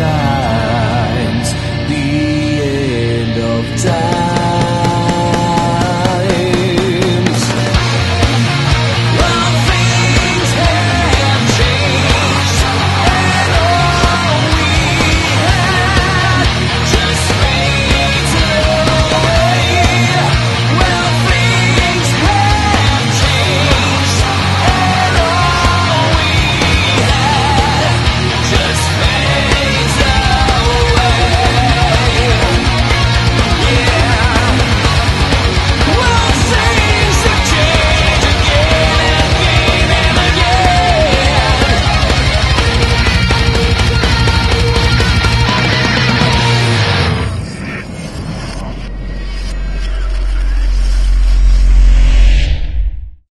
Yeah.